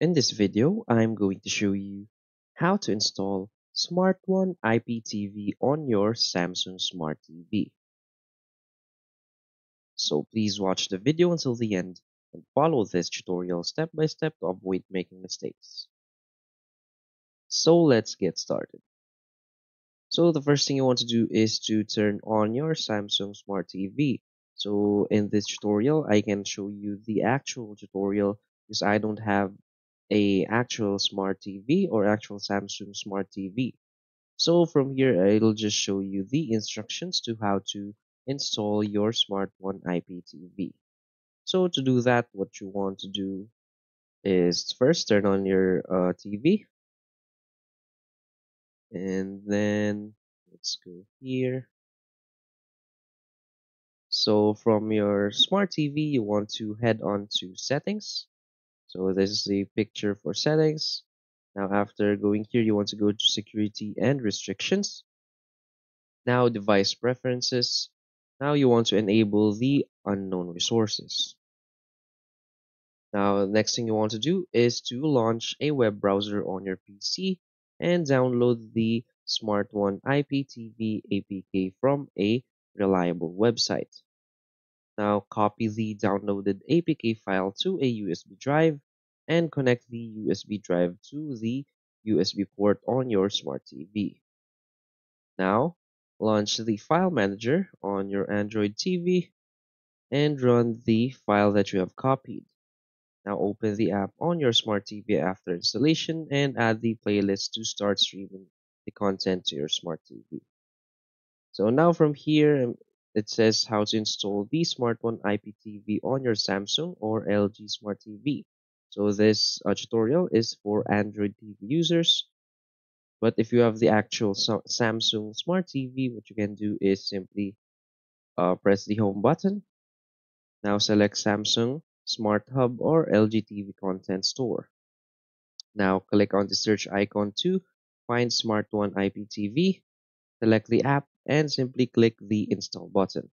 In this video, I'm going to show you how to install Smart One IPTV on your Samsung Smart TV. So please watch the video until the end and follow this tutorial step by step to avoid making mistakes. So let's get started. So the first thing you want to do is to turn on your Samsung Smart TV. So in this tutorial, I can show you the actual tutorial because I don't have a actual smart TV or actual Samsung smart TV. So from here, it'll just show you the instructions to how to install your Smart One IPTV. So to do that, what you want to do is first turn on your uh, TV. And then let's go here. So from your smart TV, you want to head on to settings so this is the picture for settings. Now after going here, you want to go to security and restrictions. Now device preferences. Now you want to enable the unknown resources. Now the next thing you want to do is to launch a web browser on your PC and download the Smart One IPTV APK from a reliable website. Now copy the downloaded APK file to a USB drive and connect the USB drive to the USB port on your smart TV. Now, launch the file manager on your Android TV and run the file that you have copied. Now open the app on your smart TV after installation and add the playlist to start streaming the content to your smart TV. So now from here, it says how to install the Smart One IPTV on your Samsung or LG Smart TV. So this uh, tutorial is for Android TV users. But if you have the actual Samsung Smart TV, what you can do is simply uh, press the home button. Now select Samsung Smart Hub or LG TV Content Store. Now click on the search icon to find Smart One IPTV. Select the app and simply click the install button.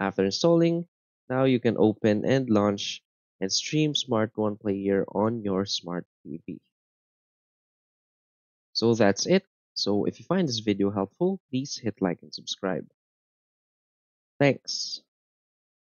After installing, now you can open and launch and stream Smart One Player on your smart TV. So that's it. So if you find this video helpful, please hit like and subscribe. Thanks.